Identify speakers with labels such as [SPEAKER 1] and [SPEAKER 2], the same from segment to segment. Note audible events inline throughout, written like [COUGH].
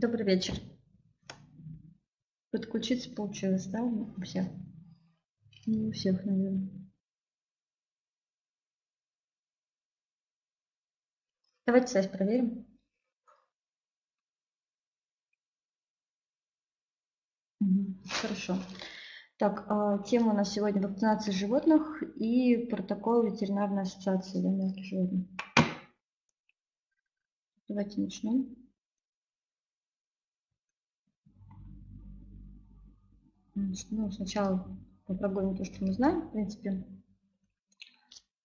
[SPEAKER 1] Добрый вечер. Подключиться получилось, да, у всех? Не у всех, наверное. Давайте связь проверим. Хорошо. Так, а, тема у нас сегодня вакцинация животных и протокол ветеринарной ассоциации для мелких животных. Давайте начнем. Ну, сначала попробуем то, что мы знаем, в принципе.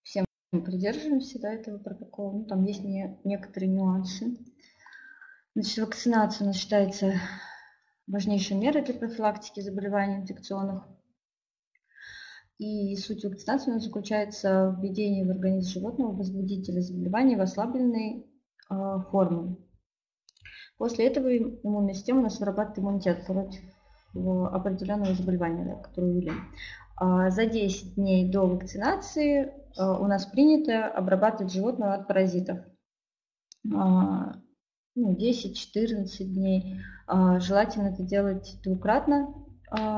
[SPEAKER 1] Все мы придерживаемся да, этого протокола. Ну, там есть не, некоторые нюансы. Значит, вакцинация у нас считается важнейшей мерой для профилактики заболеваний инфекционных. И суть вакцинации у нас заключается в введении в организм животного возбудителя заболевания в ослабленной э, форме. После этого иммунная система у нас вырабатывает иммунитет против определенного заболевания, которое ввели. А за 10 дней до вакцинации а, у нас принято обрабатывать животного от паразитов. А, ну, 10-14 дней. Желательно это делать двукратно,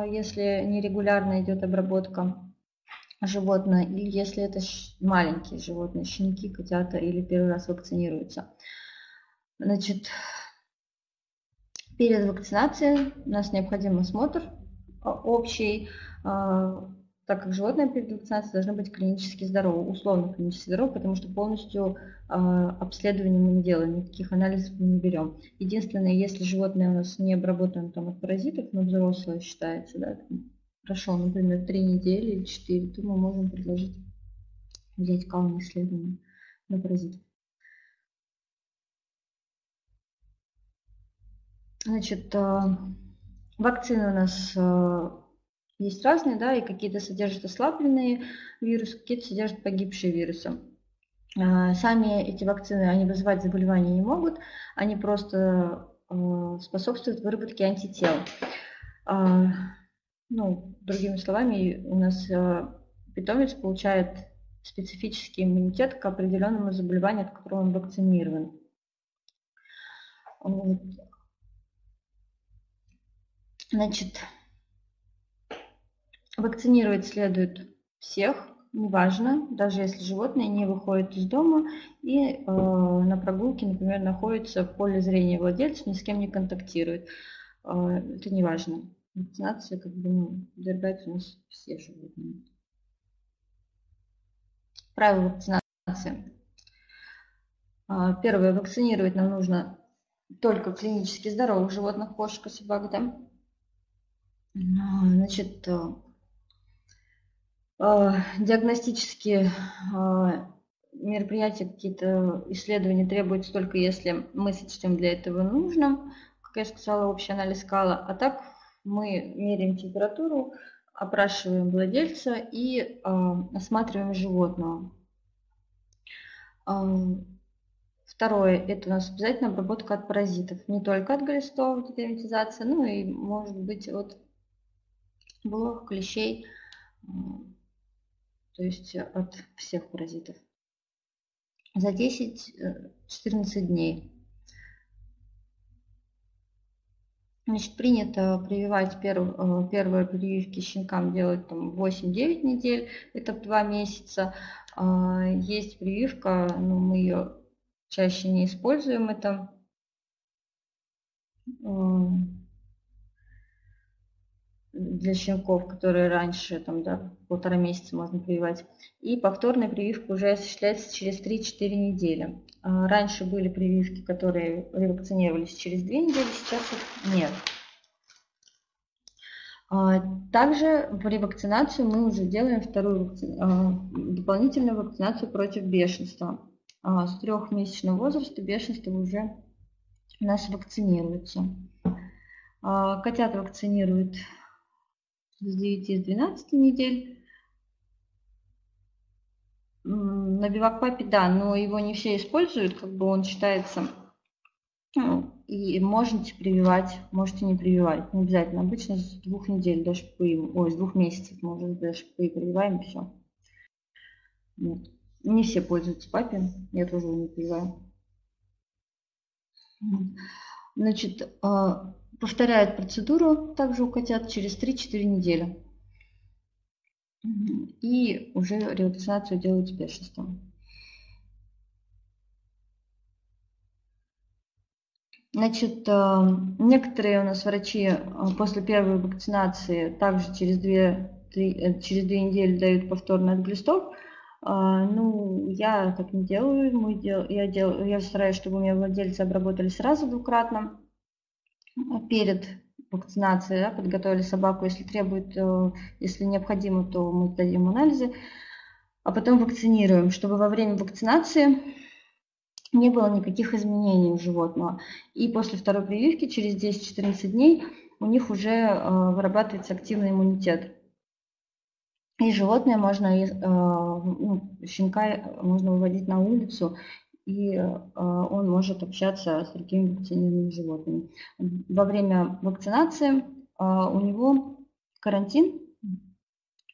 [SPEAKER 1] если нерегулярно идет обработка животного, или если это маленькие животные, щенки, котята или первый раз вакцинируются. Значит, Перед вакцинацией у нас необходим осмотр а, общий, а, так как животное перед вакцинацией должно быть клинически здорово, условно клинически здорово, потому что полностью а, обследование мы не делаем, никаких анализов мы не берем. Единственное, если животное у нас не обработано там, от паразитов, но взрослое считается, да, прошло, например, 3 недели или 4, то мы можем предложить взять кал исследование на паразитов. Значит, э, вакцины у нас э, есть разные, да, и какие-то содержат ослабленные вирусы, какие-то содержат погибшие вирусы. Э, сами эти вакцины, они вызывать заболевания не могут, они просто способствуют выработке антител. Ну, другими словами, у нас питомец получает специфический иммунитет к определенному заболеванию, от которого он вакцинирован. Значит, вакцинировать следует всех, неважно, даже если животное не выходит из дома и э, на прогулке, например, находится в поле зрения владельца, ни с кем не контактирует. Э, это не важно. Вакцинация как бы ну, подвергаются у нас все животные. Правила вакцинации. Э, первое. Вакцинировать нам нужно только клинически здоровых животных, кошек и собак, да? Значит, э, э, диагностические э, мероприятия, какие-то исследования требуются только если мы сочтем для этого нужным, как я сказала, общий анализ скала. А так мы меряем температуру, опрашиваем владельца и осматриваем животного. Второе, это у нас обязательно обработка от паразитов. Не только от глистов, герметизация, но и может быть от блох, клещей, то есть от всех паразитов. За 10-14 дней. Значит, принято прививать перв, э, первые прививки щенкам делать там 8-9 недель, это 2 месяца. А, есть прививка, но мы ее чаще не используем, это для щенков, которые раньше, там, да, полтора месяца можно прививать. И повторная прививка уже осуществляется через 3-4 недели. А раньше были прививки, которые ревакцинировались через 2 недели, сейчас их нет. А также в ревакцинацию мы уже делаем вторую вакци... А, дополнительную вакцинацию против бешенства. С трехмесячного возраста бешенство уже у нас вакцинируется. Котят вакцинируют с 9 с 12 недель. На бивакпапе, да, но его не все используют, как бы он считается, ну, и можете прививать, можете не прививать, не обязательно, обычно с двух недель даже ой, с двух месяцев, может, даже прививаем, все. Вот. Не все пользуются папе, я тоже его не прививаю. Значит, а, повторяют процедуру также у котят через 3-4 недели. И уже ревакцинацию делают с бешенством. Значит, э, некоторые у нас врачи э, после первой вакцинации также через две, три, э, через две недели дают повторный от глистов. Ну, я так не делаю. Мы дел, я, дел, я стараюсь, чтобы у меня владельцы обработали сразу двукратно перед вакцинацией, да, подготовили собаку, если требует, если необходимо, то мы дадим анализы, а потом вакцинируем, чтобы во время вакцинации не было никаких изменений у животного. И после второй прививки, через 10-14 дней, у них уже э, вырабатывается активный иммунитет. И животное можно, э, ну, щенка можно выводить на улицу, и э, он может общаться с другими вакцинированными животными. Во время вакцинации у него карантин,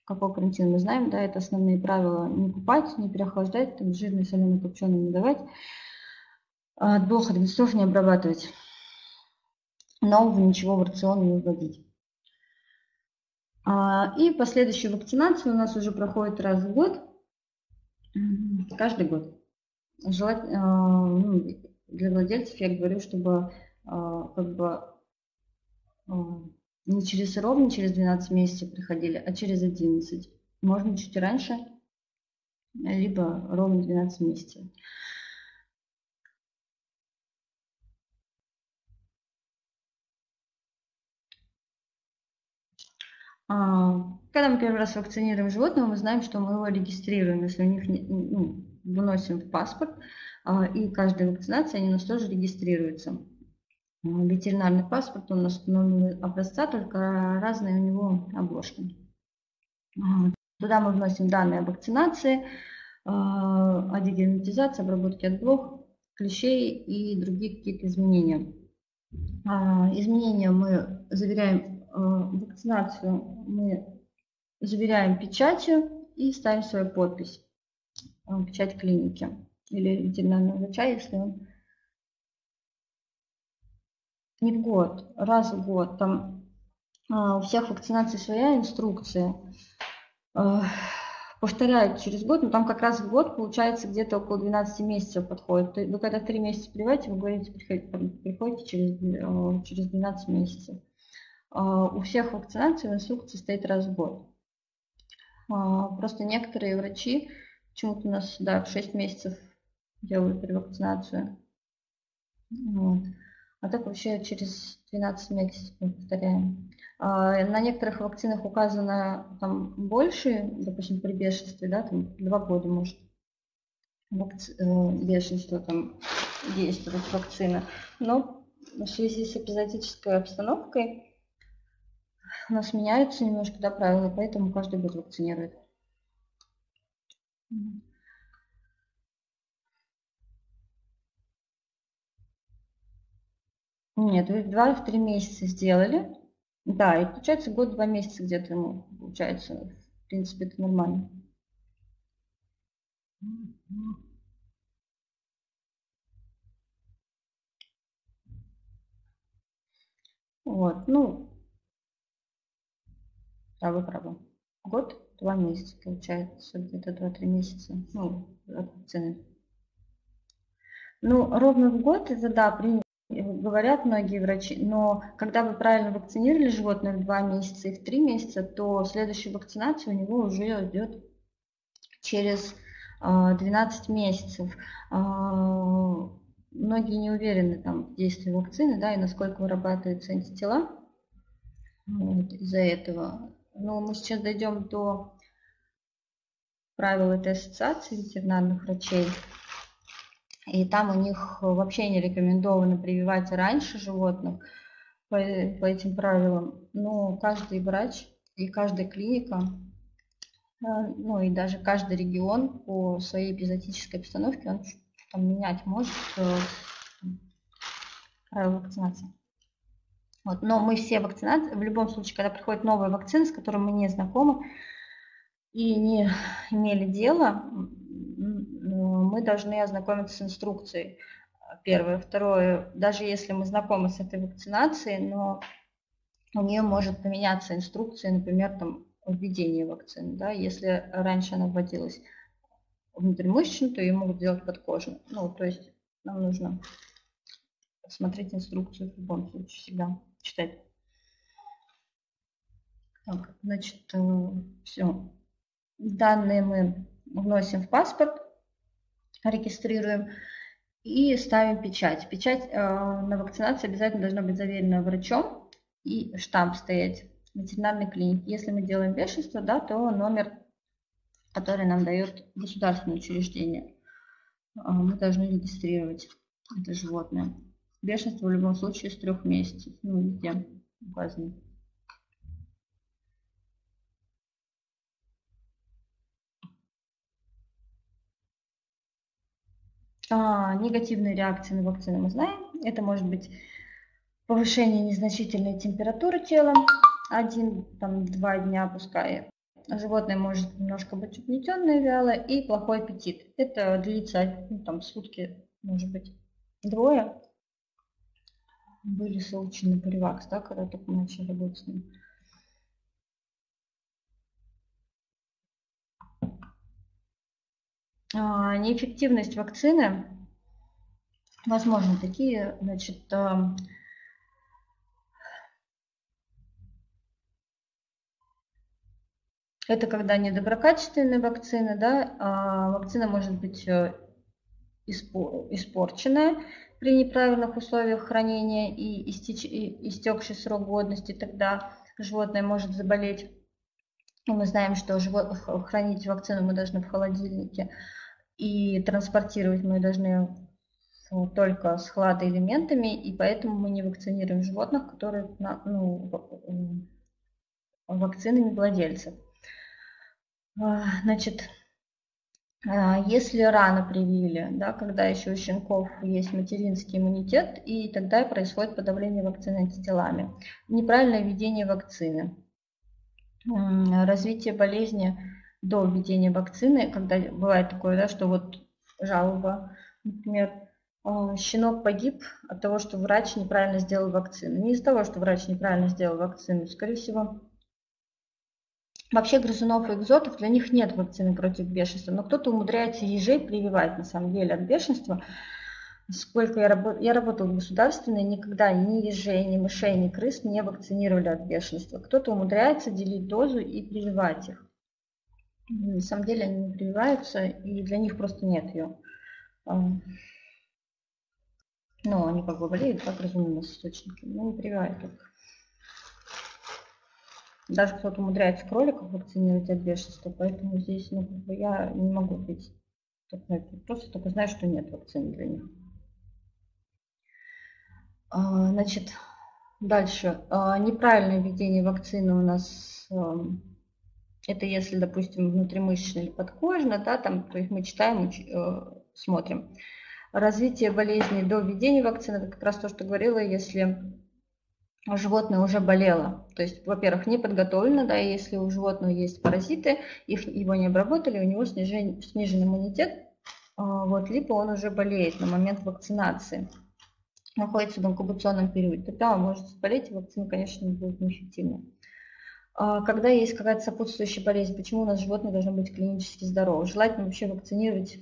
[SPEAKER 1] какой карантин мы знаем, да, это основные правила, не купать, не переохлаждать, там, жирный, соленый, копченый не давать, блох от глистов не обрабатывать, нового ничего в рацион не вводить. А, и последующая вакцинация у нас уже проходит раз в год, каждый год. Желать, а, ну, для владельцев я говорю, чтобы а, как бы не через ровно через 12 месяцев приходили, а через 11. Можно чуть раньше, либо ровно 12 месяцев. А, когда мы первый раз вакцинируем животного, мы знаем, что мы его регистрируем, если у них не, ну, выносим в паспорт, а, и каждая вакцинация, они у нас тоже регистрируются. А, ветеринарный паспорт, он установленный образца, только разные у него обложки. Туда мы вносим данные о вакцинации, о дегерметизации, обработке от блох, клещей и другие какие-то изменения. Изменения мы заверяем вакцинацию мы заверяем печатью и ставим свою подпись, печать клиники или ветеринарного врача, если он не в год, раз в год. Там э, у всех вакцинаций своя инструкция. Повторяют через год, но там как раз в год получается где-то около 12 месяцев подходит. Вы когда 3 месяца приводите, вы говорите, приходите через, через 12 месяцев. А, у всех вакцинаций в инструкции стоит раз в год. А, просто некоторые врачи почему-то у нас да, в 6 месяцев делают ревакцинацию. Вот. А так вообще через 12 месяцев мы повторяем. А, на некоторых вакцинах указано там больше, допустим, при бешенстве, да, там 2 года может вакци... Э, бешенство там действовать вакцина. Но в связи с эпизодической обстановкой у нас меняются немножко да, правила, поэтому каждый год вакцинирует. Нет, вы два в три месяца сделали. Да, и получается год-два месяца где-то ему получается. В принципе, это нормально. Вот, ну, да, вы правы. Год, два месяца получается, где-то два-три месяца. Ну, от вакцины. Ну, ровно в год, это да, при, говорят многие врачи, но когда вы правильно вакцинировали животное в два месяца и в три месяца, то следующая вакцинация у него уже идет через 12 а, месяцев. А, многие не уверены там, в действии вакцины, да, и насколько вырабатываются антитела вот, из-за этого. Но мы сейчас дойдем до правил этой ассоциации ветеринарных врачей. И там у них вообще не рекомендовано прививать раньше животных по, по этим правилам. Но каждый врач и каждая клиника, э, ну и даже каждый регион по своей эпизодической обстановке, он там менять может э, правила вакцинации. Вот. Но мы все вакцинации, в любом случае, когда приходит новая вакцина, с которой мы не знакомы и не [SIGHS] имели дела, мы должны ознакомиться с инструкцией. первое. Второе, даже если мы знакомы с этой вакцинацией, но у нее может поменяться инструкция, например, там введение вакцины. Да? Если раньше она вводилась внутримышечно, то ее могут делать подкожно. Ну, то есть нам нужно смотреть инструкцию в любом случае, всегда читать. Так, значит, э, все. Данные мы вносим в паспорт, регистрируем и ставим печать. Печать э, на вакцинации обязательно должна быть заверена врачом и штамп стоять ветеринарной клинике. Если мы делаем бешенство, да, то номер, который нам дает государственное учреждение, э, мы должны регистрировать это животное. Бешенство в любом случае с трех месяцев, ну, везде указано. А, негативные реакции на вакцину мы знаем. Это может быть повышение незначительной температуры тела, один-два дня пускай. Животное может немножко быть угнетенное, вяло и плохой аппетит. Это длится ну, там, сутки, может быть, двое. Были случаи на привакс, да, когда только начали работать с ним. Неэффективность вакцины, возможно, такие, значит, а, это когда недоброкачественные вакцины, да, а вакцина может быть э, испорченная при неправильных условиях хранения и истекший срок годности, тогда животное может заболеть. Мы знаем, что хранить вакцину мы должны в холодильнике и транспортировать мы должны только с хладоэлементами, и поэтому мы не вакцинируем животных, которые ну, вакцинами владельцев. А, значит, а, если рано привили, да, когда еще у щенков есть материнский иммунитет, и тогда происходит подавление вакцины антителами. Неправильное введение вакцины. Развитие болезни до введения вакцины, когда бывает такое, да, что вот жалоба, например, а, щенок погиб от того, что врач неправильно сделал вакцину. Не из-за того, что врач неправильно сделал вакцину, скорее всего, вообще грызунов и экзотов, для них нет вакцины против бешенства, но кто-то умудряется ежей прививать на самом деле от бешенства. Сколько я, работ... я работала в государственной, никогда ни ежей, ни мышей, ни крыс не вакцинировали от бешенства. Кто-то умудряется делить дозу и прививать их. На самом деле они не прививаются, и для них просто нет ее. Ну, они как бы болеют, как разумные источники, но не прививают их. Даже кто-то умудряется кроликов вакцинировать от бешенства, поэтому здесь ну, как бы я не могу ответить. Просто только знаю, что нет вакцины для них. А, значит, дальше. А, неправильное введение вакцины у нас это если, допустим, внутримышечно или подкожно, да, там, то есть мы читаем, э, смотрим. Развитие болезни до введения вакцины, это как раз то, что говорила, если животное уже болело. То есть, во-первых, не подготовлено, да, если у животного есть паразиты, их, его не обработали, у него снижен, снижен иммунитет, э, вот, либо он уже болеет на момент вакцинации, находится в инкубационном периоде. Тогда он может заболеть, и вакцина, конечно, будет неэффективной. А когда есть какая-то сопутствующая болезнь, почему у нас животное должно быть клинически здорово? Желательно вообще вакцинировать,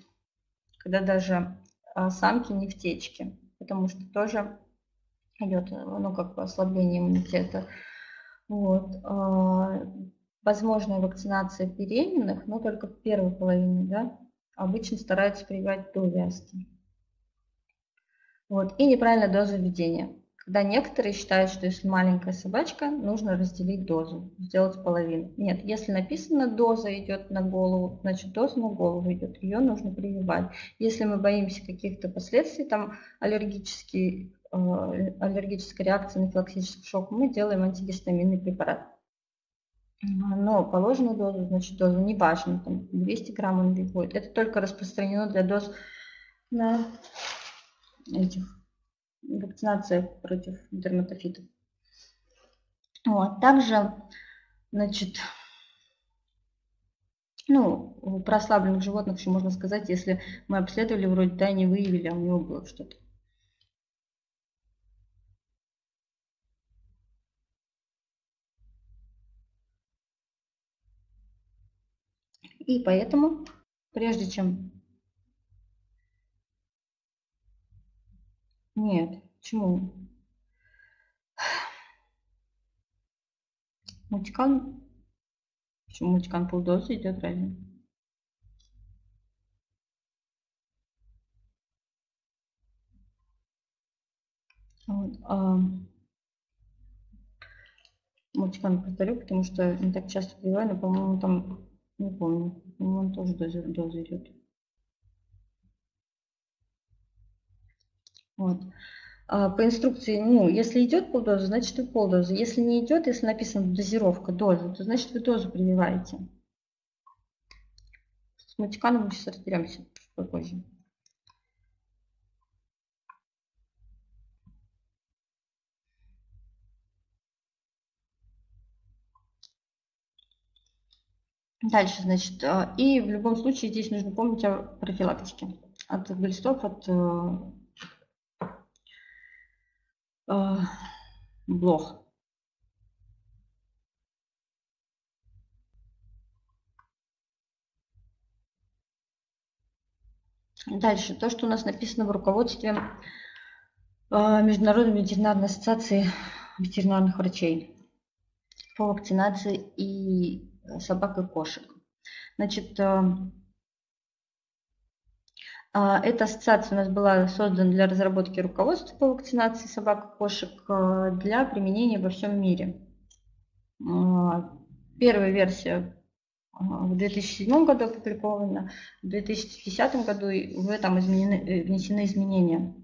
[SPEAKER 1] когда даже а, самки не в течке, потому что тоже идет ну, как бы ослабление иммунитета. Вот. А, возможная вакцинация беременных, но только в первой половине, да, обычно стараются прививать до вязки. Вот. И неправильная доза введения. Когда некоторые считают, что если маленькая собачка, нужно разделить дозу, сделать половину. Нет, если написано доза идет на голову, значит доза на голову идет, ее нужно прививать. Если мы боимся каких-то последствий, там аллергические, э, аллергической реакции, анафилактический шок, мы делаем антигистаминный препарат. Но положенную дозу, значит дозу не важно, там 200 грамм он будет. Это только распространено для доз на этих вакцинация против дерматофитов. Вот. Также, значит, ну, у прослабленных животных еще можно сказать, если мы обследовали, вроде да, не выявили, а у него было что-то. И поэтому, прежде чем Нет, почему? Мультикан... Почему мультикан полдозы идет разве? Вот, а... Мультикан повторю, потому что не так часто прививаю, но, по-моему, там, не помню, по-моему, тоже доза, доза идет. Вот. А, по инструкции, ну, если идет полдозы, значит вы полдозы. Если не идет, если написано дозировка, доза, то значит вы дозу прививаете. С мультиканом мы сейчас разберемся попозже. Дальше, значит, э, и в любом случае здесь нужно помнить о профилактике. От глистов, от э, э, блох. Дальше, то, что у нас написано в руководстве Международной ветеринарной ассоциации ветеринарных врачей по вакцинации и собак и кошек. Значит, э, эта ассоциация у нас была создана для разработки руководства по вакцинации собак и кошек э, для применения во всем мире. А, первая версия э, в 2007 году опубликована, в 2010 году в этом изменены, внесены изменения.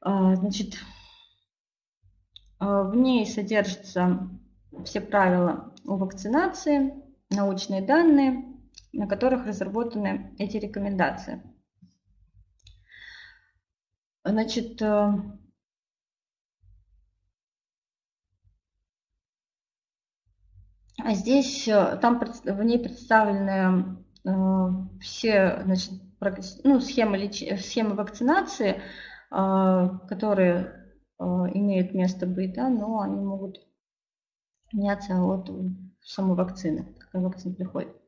[SPEAKER 1] А, значит, в ней содержится все правила о вакцинации, научные данные, на которых разработаны эти рекомендации. Значит, э, а здесь, э, там в ней представлены э, все значит, ну, схемы, леч... схемы вакцинации, которые имеют место быть, да, но они могут меняться от самой вакцины, какая вакцина приходит.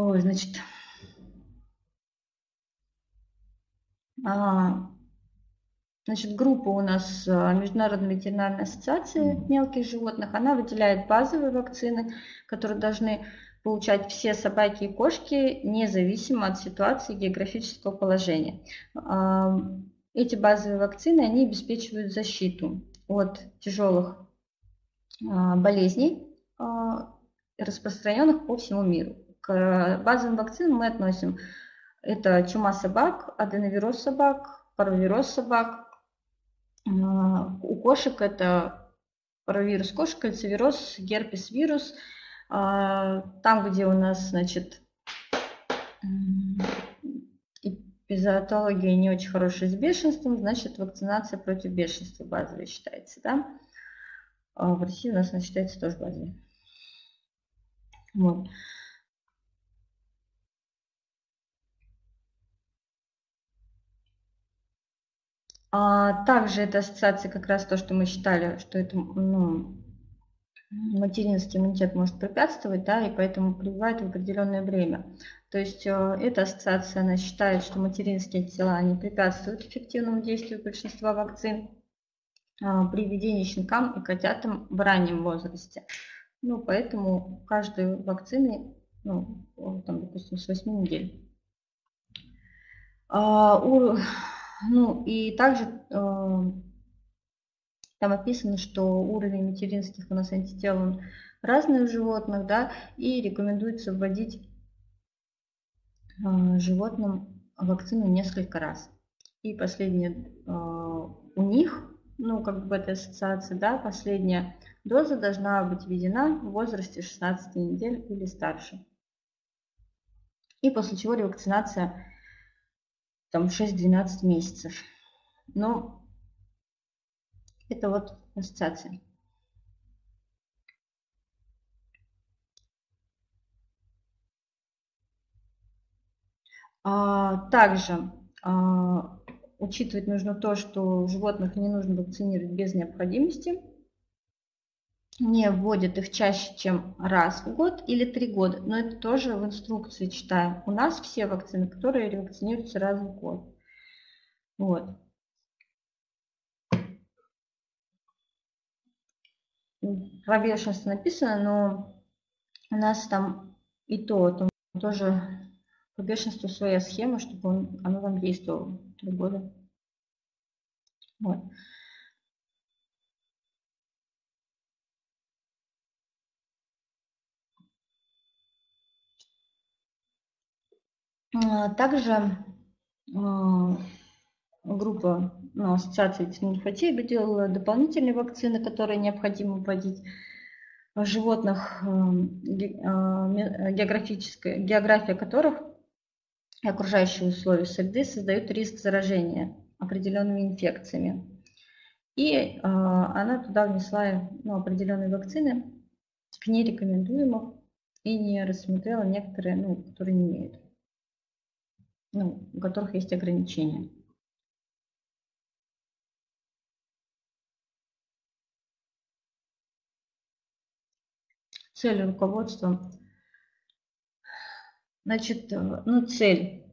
[SPEAKER 1] Ой, значит, а, значит, группа у нас а, Международной ветеринарной ассоциации мелких животных, она выделяет базовые вакцины, которые должны получать все собаки и кошки, независимо от ситуации географического положения. Эти базовые вакцины, они обеспечивают защиту от тяжелых а, болезней, а, распространенных по всему миру. К базовым вакцинам мы относим это чума собак, аденовирус собак, паровирус собак. У кошек это паровирус кошек, кальцивироз, герпес вирус – а, там, где у нас, значит, эпизоотология не очень хорошая с бешенством, значит, вакцинация против бешенства базовая считается, да? А в России у нас она считается тоже базовой. Вот. А также эта ассоциация как раз то, что мы считали, что это ну, материнский иммунитет может препятствовать, да, и поэтому прививают в определенное время. То есть э, эта ассоциация, она считает, что материнские тела, они препятствуют эффективному действию большинства вакцин а, при введении щенкам и котятам в раннем возрасте. Ну, поэтому каждой вакцины, ну, там, допустим, с 8 недель. А, у, ну, и также э, там описано, что уровень материнских у нас антител он разный у животных, да, и рекомендуется вводить э, животным вакцину несколько раз. И последняя э, у них, ну, как бы этой ассоциации, да, последняя доза должна быть введена в возрасте 16 недель или старше. И после чего ревакцинация там 6-12 месяцев. Но это вот ассоциация. А, также а, учитывать нужно то, что животных не нужно вакцинировать без необходимости. Не вводят их чаще, чем раз в год или три года. Но это тоже в инструкции читаем. У нас все вакцины, которые ревакцинируются раз в год. Вот. Про бешенство написано, но у нас там и то, там тоже по бешенству своя схема, чтобы он, оно там действовало три года. Вот. Также а, группа ну, Ассоциации ветеринарии делала дополнительные вакцины, которые необходимо вводить животных, а, географическая, география которых и окружающие условия среды создают риск заражения определенными инфекциями. И она туда внесла ну, определенные вакцины, нерекомендуемых, и не рассмотрела некоторые, ну, которые не имеют, ну, у которых есть ограничения. Цель руководства. Значит, э, ну, цель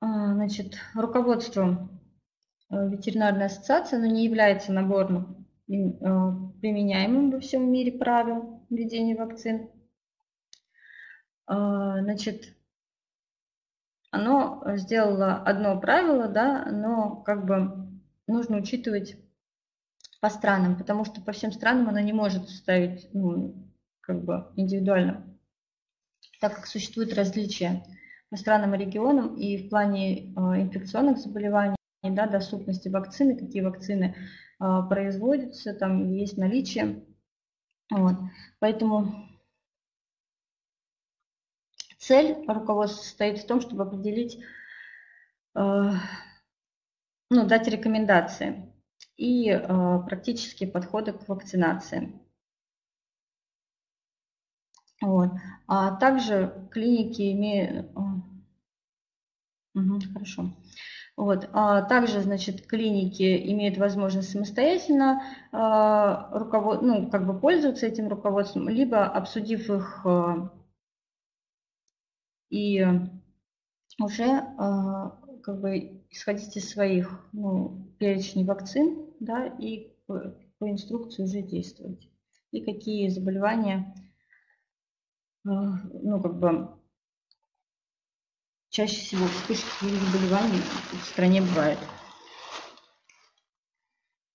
[SPEAKER 1] А, значит, руководство э, ветеринарной ассоциации, оно не является наборным э, применяемым во всем мире правил введения вакцин. А, значит, оно сделало одно правило, да, но как бы нужно учитывать по странам, потому что по всем странам оно не может ставить ну, как бы индивидуально, так как существуют различия по странам и регионам и в плане а, инфекционных заболеваний, да, доступности вакцины, какие вакцины а, производятся, там есть наличие. Вот. Поэтому цель руководства состоит в том, чтобы определить, а, ну, дать рекомендации и практические подходы к вакцинации. Вот. А также клиники имеют... Угу, хорошо. Вот. А также, значит, клиники имеют возможность самостоятельно э, руковод... ну, как бы пользоваться этим руководством, либо обсудив их э, и уже э, как бы исходить из своих ну, перечней вакцин, да, и по, инструкции уже действовать. И какие заболевания ну, как бы, чаще всего вспышки заболеваний в стране бывает.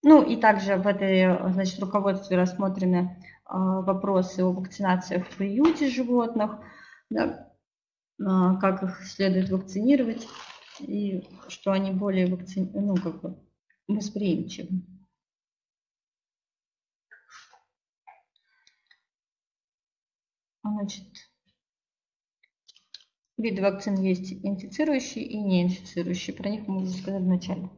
[SPEAKER 1] Ну и также в этой, значит, руководстве рассмотрены а, вопросы о вакцинациях в приюте животных, да, а, как их следует вакцинировать и что они более вакци... ну, как бы восприимчивы. Значит, виды вакцин есть инфицирующие и неинфицирующие. Про них мы уже сказали вначале.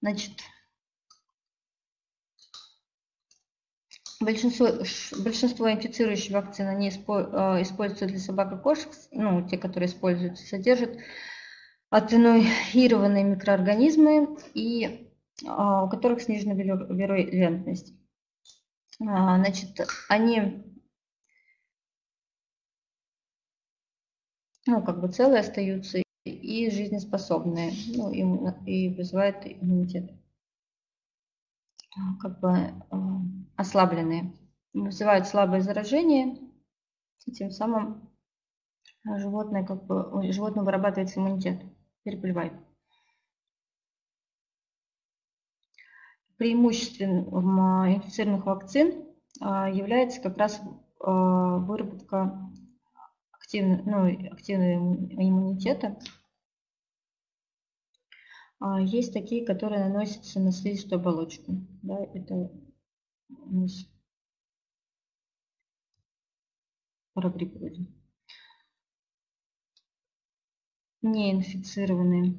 [SPEAKER 1] Значит, большинство, большинство инфицирующих вакцин они э, используются для собак и кошек, ну, те, которые используются, содержат атенуированные микроорганизмы, и, а, у которых снижена вирулентность. А, значит, они ну, как бы целые остаются и жизнеспособные, ну, и, и вызывают иммунитет. А, как бы ослабленные. Вызывают слабое заражение, и тем самым животное, как бы, животное вырабатывается иммунитет перепливай. Преимуществом а, инфицированных вакцин а, является как раз а, выработка активного, ну, активного иммунитета. Есть такие, которые наносятся на слизистую оболочку. Да, это у нас парагрипп вроде неинфицированные.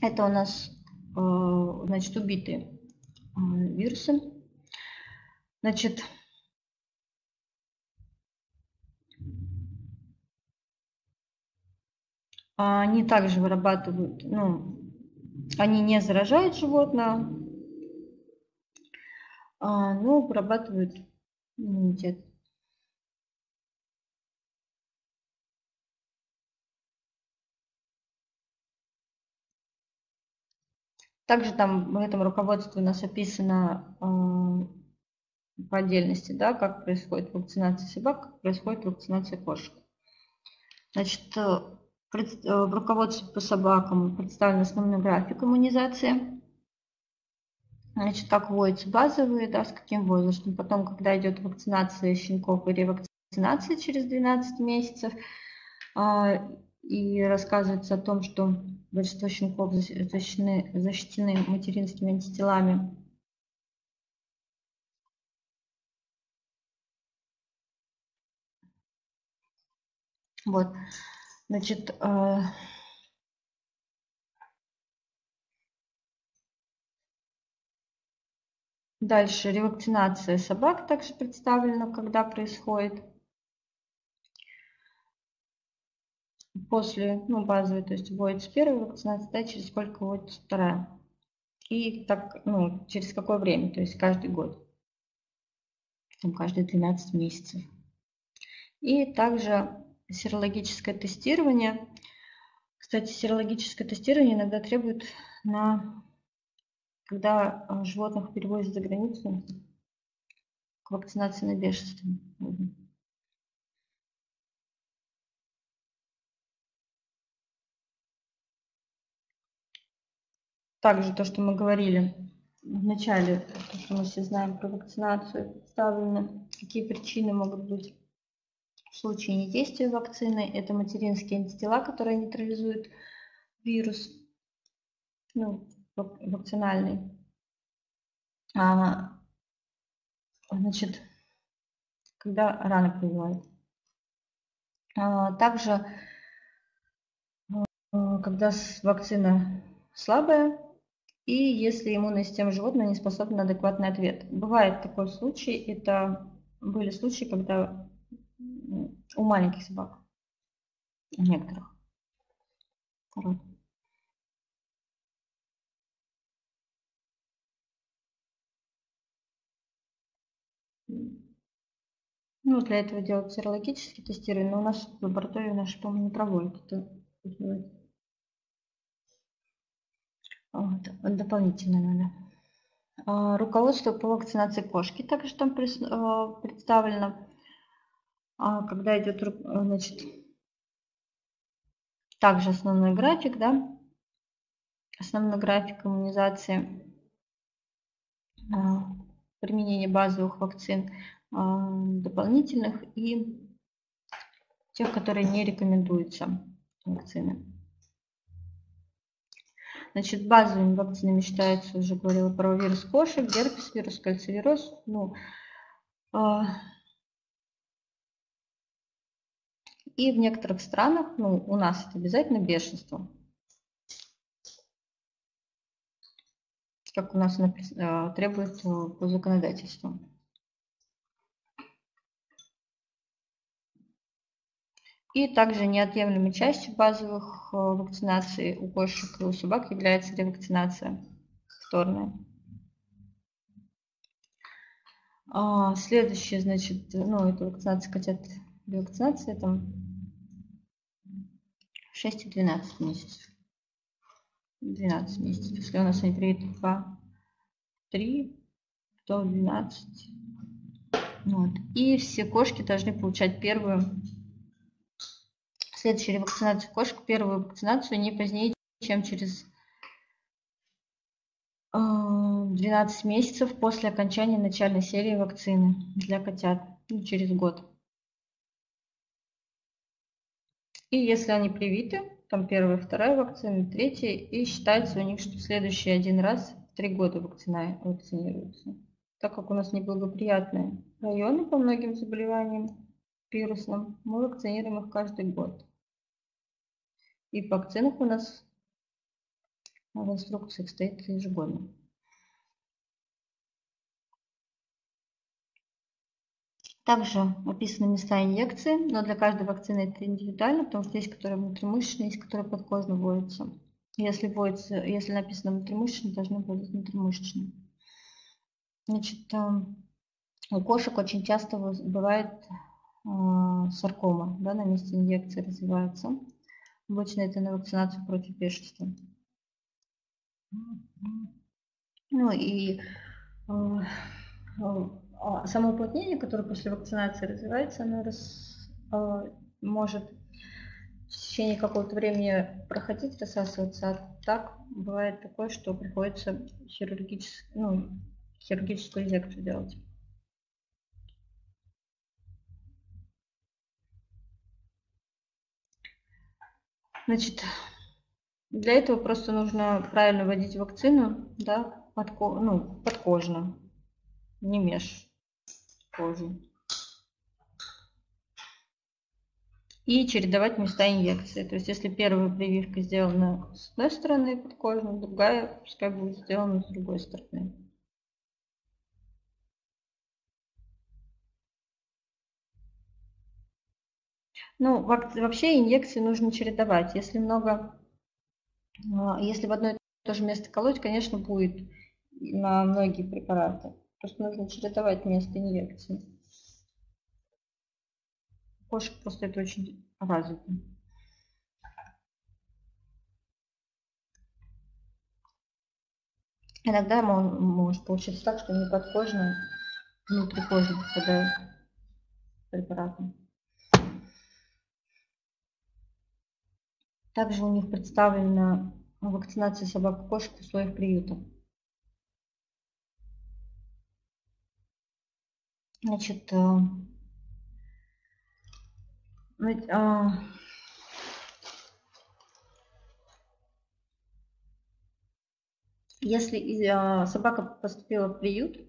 [SPEAKER 1] Это у нас, э, значит, убитые э, вирусы. Значит, они также вырабатывают, ну, они не заражают животное, но вырабатывают иммунитет. Также там в этом руководстве у нас описано э, по отдельности, да, как происходит вакцинация собак, как происходит вакцинация кошек. Значит, э, э, в руководстве по собакам представлен основной график иммунизации. Значит, как вводятся базовые, да, с каким возрастом. Потом, когда идет вакцинация щенков и ревакцинация через 12 месяцев, и рассказывается о том, что большинство щенков защищены, защищены материнскими антителами. Вот, значит, дальше ревакцинация собак также представлена, когда происходит. после, ну, базовой, то есть вводится первая вакцинация, да, через сколько вводится вторая. И так, ну, через какое время, то есть каждый год. Там каждые 12 месяцев. И также серологическое тестирование. Кстати, серологическое тестирование иногда требует на когда а, животных перевозят за границу к вакцинации на бешенство. также то, что мы говорили в начале, то, что мы все знаем про вакцинацию, представлено, какие причины могут быть в случае недействия вакцины. Это материнские антитела, которые нейтрализуют вирус ну, вакцинальный. А, значит, когда рано прививают. А, также, а, когда вакцина слабая, и если иммунная система животного не способна на адекватный ответ. Бывает такой случай, это были случаи, когда у маленьких собак, у некоторых. Пород. Ну, для этого делают серологические тестирования, но у нас в лаборатории наши, по-моему, не проводят это вот, дополнительно надо. А, руководство по вакцинации кошки также там а, представлено. А, когда идет, значит, также основной график, да, основной график иммунизации, применения базовых вакцин, дополнительных и тех, которые не рекомендуются вакцины. Значит, базовыми вакцинами считаются, уже говорила про вирус кошек, герпес, вирус кальцивироз. Ну, э, и в некоторых странах, ну, у нас это обязательно бешенство. Как у нас э, требуется по законодательству. И также неотъемлемой частью базовых э, вакцинаций у кошек и у собак является ревакцинация повторная. А, следующее, значит, ну, это вакцинация котят, ревакцинация, там 6 и 12 месяцев. 12 месяцев. Если у нас они привиты 2, 3, то 12. Вот. И все кошки должны получать первую Следующая ревакцинация кошек, первую вакцинацию не позднее, чем через 12 а, месяцев после окончания начальной серии вакцины для котят, ну, через год. И если они привиты, там первая, вторая вакцина, третья, и считается у них, что следующий один раз в три года вакцина, вакцинируются. Так как у нас неблагоприятные районы по многим заболеваниям вирусным, мы вакцинируем их каждый год. И в вакцинах у нас в инструкциях стоит ежегодно. Также описаны места инъекции, но для каждой вакцины это индивидуально, потому что есть, которые внутримышечные, есть, которые подкожно вводятся. Если, вводится, если написано внутримышечно, должно быть внутримышечно. Значит, у кошек очень часто бывает э, саркома, да, на месте инъекции развивается. Обычно это на вакцинацию против бешенства. Ну и э, э, а, само уплотнение, которое после вакцинации развивается, оно раз, а, может в течение какого-то времени проходить, рассасываться. А так бывает такое, что приходится хирургически, ну, хирургическую инъекцию делать. Значит, для этого просто нужно правильно вводить вакцину, да, под, ну, подкожно, не меж кожу. И чередовать места инъекции. То есть если первая прививка сделана с одной стороны подкожно, другая пускай будет сделана с другой стороны. Ну, вообще инъекции нужно чередовать. Если много, а, если в одно и то же место колоть, конечно, будет на многие препараты. Просто нужно чередовать место инъекции. Кошек просто это очень развито. Иногда может получиться так, что не подкожно, внутри кожи попадают препараты. Также у них представлена вакцинация собак и кошек в условиях приюта. Значит, э, а, если а, собака поступила в приют,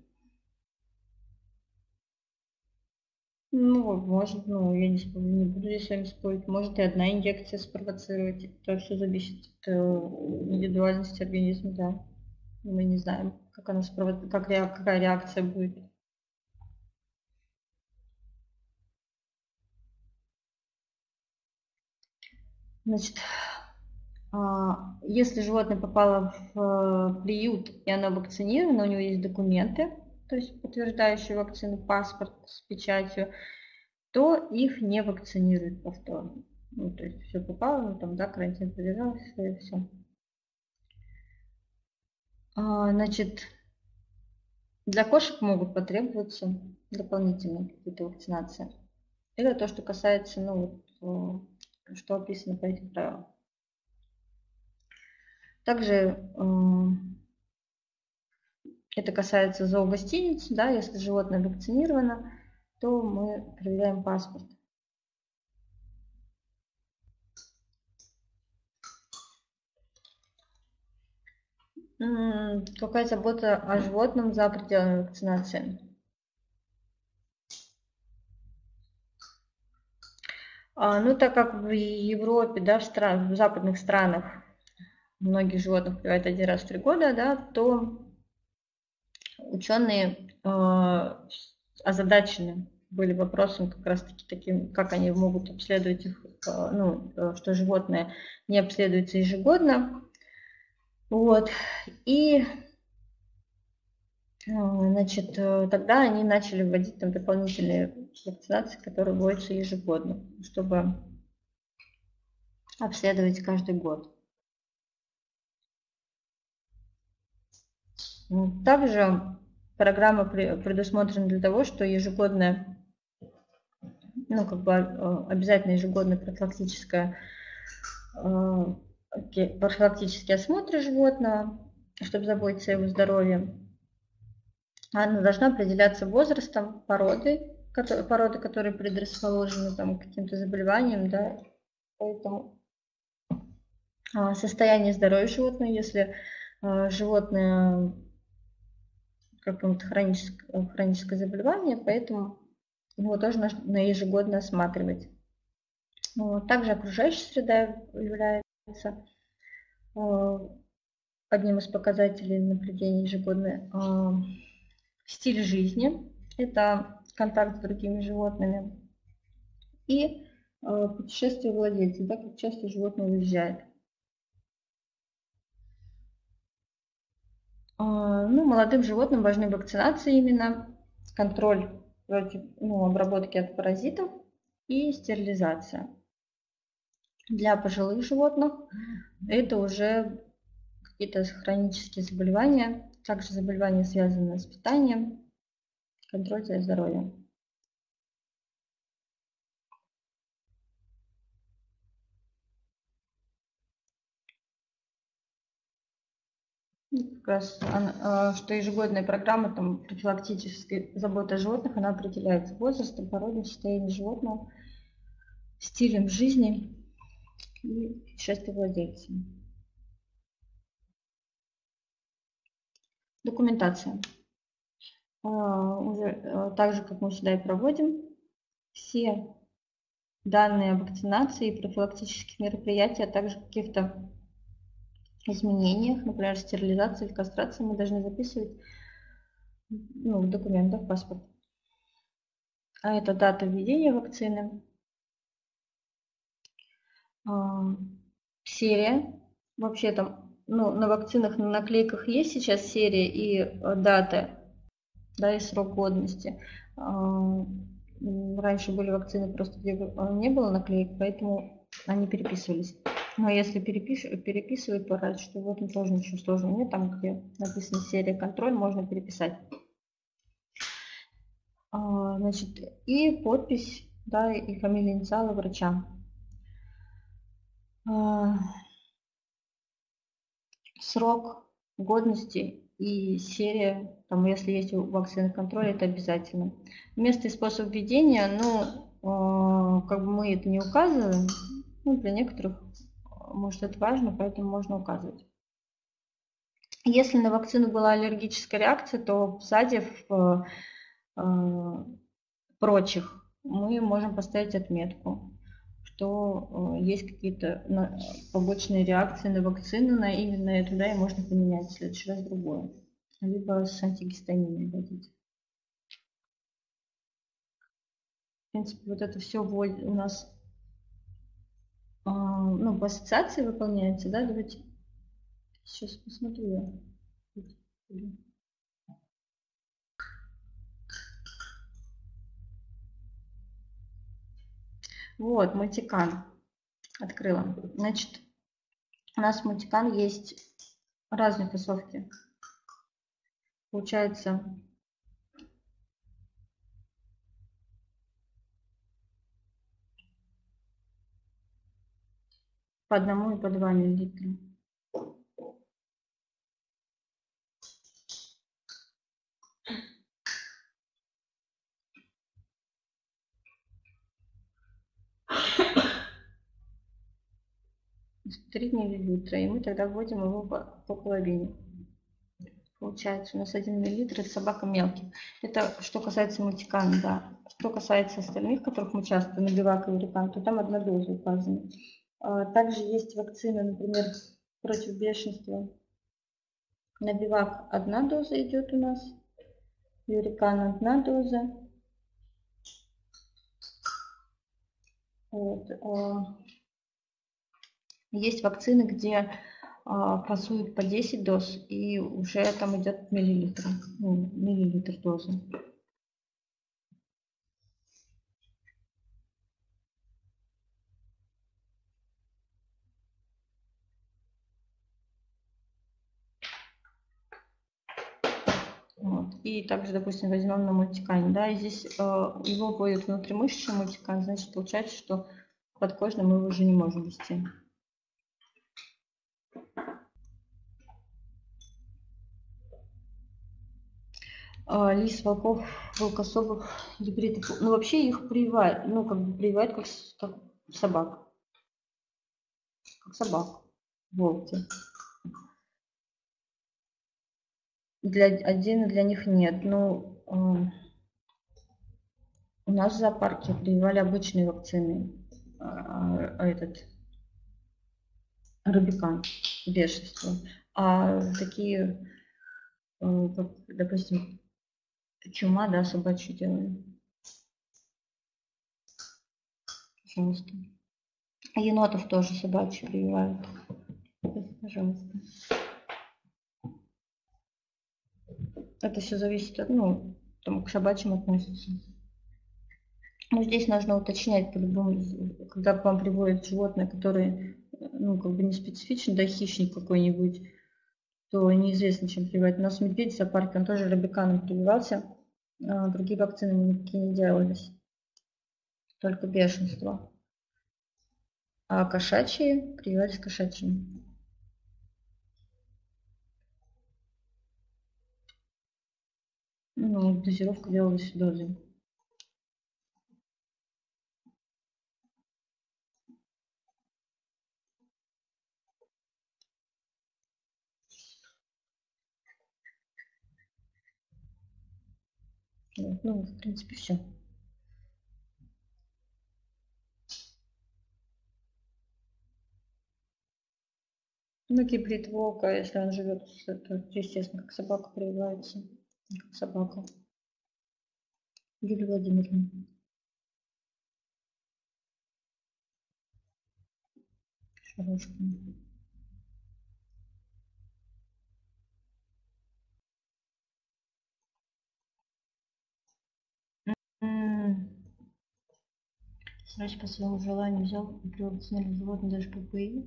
[SPEAKER 1] ну, может, ну, я не, не буду здесь с вами спорить, может и одна инъекция спровоцировать, это все зависит от э, индивидуальности организма, да. Мы не знаем, как она спровоци... как какая реакция будет. Значит, а, если животное попало в э, приют и оно вакцинировано, у него есть документы, то есть подтверждающие вакцину, паспорт с печатью, то их не вакцинируют повторно. Ну, то есть все попало, ну там, да, карантин поддержался и все. А, значит, для кошек могут потребоваться дополнительные какие-то вакцинации. Это то, что касается, ну, вот, э, что описано по этим правилам. Также э, это касается зоогостиниц, да, если животное вакцинировано, то мы проверяем паспорт. Какая забота о животном за пределами вакцинации? А, ну, так как в Европе, да, в, стран, в западных странах многих животных убивают один раз в три года, да, то ученые э, озадачены были вопросом как раз таки таким, как они могут обследовать их, э, ну, что животное не обследуется ежегодно. Вот. И значит, э, тогда они начали вводить там дополнительные вакцинации, которые вводятся ежегодно, чтобы обследовать каждый год. Также программа предусмотрена для того, что ежегодная, ну, как бы э, обязательно ежегодная профилактическая, э, профилактический осмотр животного, чтобы заботиться о его здоровье. Она должна определяться возрастом породы, породы, которые предрасположены там, к каким-то заболеваниям, да, поэтому а, состояние здоровья животного, если а, животное какое-то хроническое, хроническое заболевание, поэтому его тоже нужно ежегодно осматривать. Вот. Также окружающая среда является а, одним из показателей наблюдения ежегодно э, стиль жизни. Это контакт с другими животными. И э, путешествие владельца, да, как часто животное уезжает. А, ну, молодым животным важны вакцинации именно, контроль против ну, обработки от паразитов и стерилизация. Для пожилых животных это уже какие-то хронические заболевания, также заболевания, связанные с питанием, контроль за здоровьем. Как раз, а, что ежегодная программа там, профилактической заботы о животных, она определяется возрастом, породой, состоянием животного, стилем жизни и счастьем владельца. Документация. А, уже а, так же, как мы сюда и проводим, все данные о вакцинации и профилактических мероприятий, а также каких-то изменениях, например, стерилизации или кастрации, мы должны записывать ну, в документах паспорт. А это дата введения вакцины, а, серия. Вообще там ну, на вакцинах, на наклейках есть сейчас серия и э, дата, да, и срок годности. А, раньше были вакцины просто, где не было наклеек, поэтому они переписывались. Но если перепиш... переписывать, раньше, что в этом тоже ничего сложного нет. Там, где написано серия контроль, можно переписать. А, значит, и подпись, да, и фамилия инициала врача. А, срок годности и серия, там, если есть вакцины контроль, это обязательно. Место и способ введения, ну, а, как бы мы это не указываем, ну, для некоторых может это важно, поэтому можно указывать. Если на вакцину была аллергическая реакция, то сзади в э, прочих мы можем поставить отметку, что э, есть какие-то побочные реакции на вакцину, на именно эту, да, и можно поменять в следующий раз другое. Либо с антигистамином вводить. В принципе, вот это все у нас ну, по ассоциации выполняется, да, давайте сейчас посмотрю. Вот, мультикан открыла. Значит, у нас мультикан есть разные фасовки. Получается, по одному и по два миллилитра. Три миллилитра, и мы тогда вводим его по, по половине. Получается у нас 1 миллилитр, собака мелкий. Это что касается мультикана, да. Что касается остальных, которых мы часто, набивак и урикан, то там одна доза указана. А, также есть вакцина, например, против бешенства. На бивак одна доза идет у нас, юрикан одна доза. Вот. А, есть вакцины, где а, фасуют по 10 доз, и уже там идет миллилитр, ну, миллилитр дозы. И также, допустим, возьмем на мультикане, да, и здесь э, его вводят внутримышечный мультикан, значит, получается, что подкожно мы его уже не можем вести. А, лис, волков, волкособов, гибридов. Ну, вообще их прививают, ну, как бы прививают как, как собак. Как собак. Волки. Для один для них нет. Ну, э, у нас в зоопарке прививали обычные вакцины, а, а этот Рубикан, бешенство. А такие, э, как, допустим, чума, да, собачью делали. Пожалуйста. А енотов тоже собачью прививают. Пожалуйста. Это все зависит от, ну, там, к собачьим относится. Ну, здесь нужно уточнять по-любому, когда к вам приводят животное, которое, ну, как бы не специфично, да, хищник какой-нибудь, то неизвестно, чем прививать. У нас медведь в зоопарке, он тоже рабиканом прививался, а другие вакцины никакие не делались, только бешенство. А кошачьи прививались кошачьими. Ну, дозировка делалась дозой. Ну, в принципе, все. Ну, гибрид волка, если он живет, то, естественно, как собака прививается. Собака. Юлия Владимировна. Шарушка. Врач по своему желанию взял и привакцинировал животное даже ППИ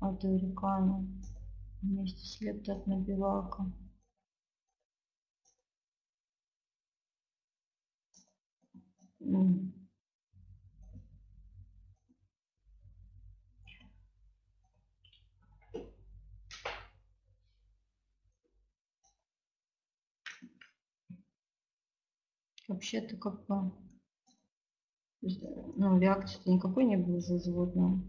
[SPEAKER 1] от Эрикана вместе с лептоотнобивака. Вообще-то как бы ну, реакции никакой не было за животного.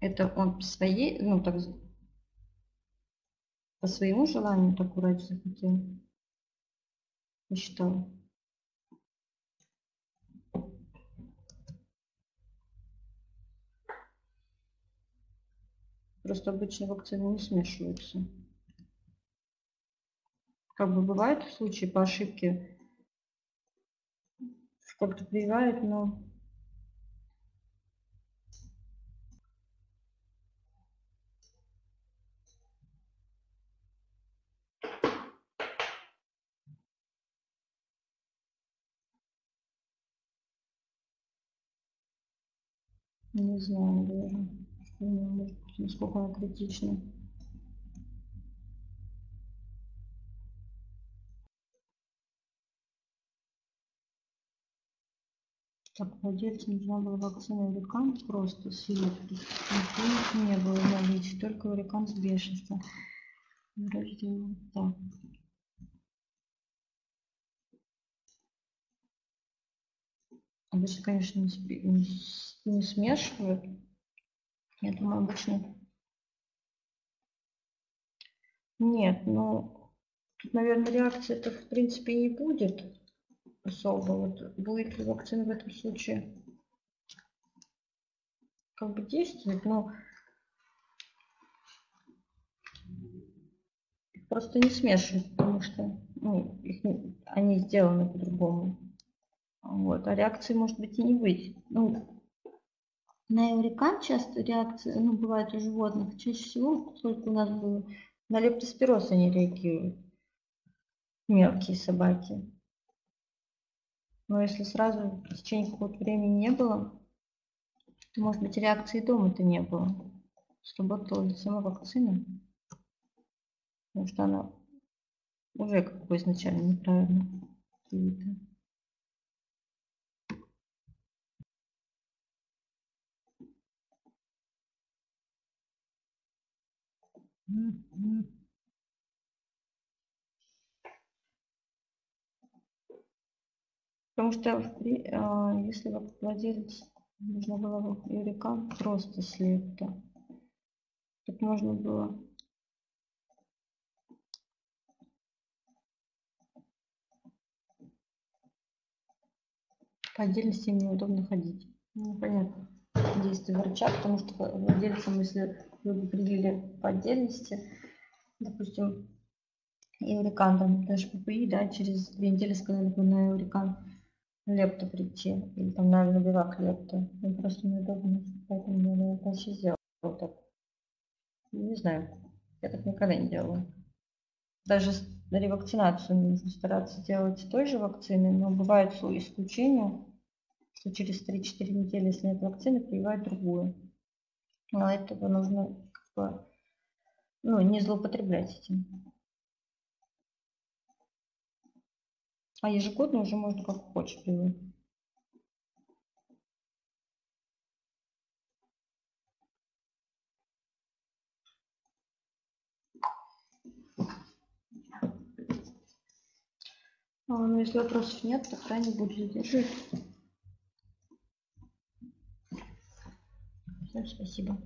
[SPEAKER 1] Это он по своей, ну так, по своему желанию так врач захотел. Посчитал. Просто обычно вакцины не смешиваются. Как бы бывает в случае по ошибке как-то прививают, но не знаю даже, насколько она критична. Так, владельцам нужна была вакцина Урикан просто. Никаких не было наличия, только Урикан с бешенства. Вроде так. Обычно, конечно, не, не смешивают. Я думаю, обычно... Нет, ну, тут, наверное, реакция-то, в принципе, не будет особо. Вот будет ли вакцина в этом случае как бы действовать, но просто не смешивать, потому что ну, их, они сделаны по-другому. Вот, а реакции может быть и не быть. Ну, на эврикан часто реакции, ну, бывает у животных, чаще всего, сколько у нас было, на лептоспироз они реагируют. Мелкие собаки. Но если сразу в течение какого-то времени не было, то, может быть, реакции дома-то не было. Сработала ли сама вакцина? Потому что она уже как бы изначально неправильно Потому что а, если владелец нужно было юрика просто слепта, тут можно было по отдельности им неудобно ходить. Ну, понятно. действия врача, потому что владельцам, если вы привили по отдельности, допустим, Эврикан, там даже ППИ, да, через две недели сказали бы на Эврикан лепту прийти, или там на набивак лепту. Им просто неудобно, поэтому я вообще сделал так. Не знаю, я так никогда не делала. Даже ревакцинацию нужно стараться делать той же вакцины, но бывают исключения, что через 3-4 недели, если нет вакцины, прививают другую. Но этого нужно как бы, ну, не злоупотреблять этим. А ежегодно уже можно как хочешь прививать. А, ну, если вопросов нет, то крайне буду задерживать. Всем спасибо.